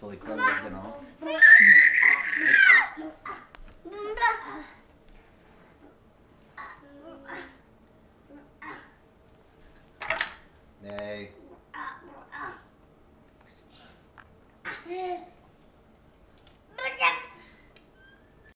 fully clothed and all.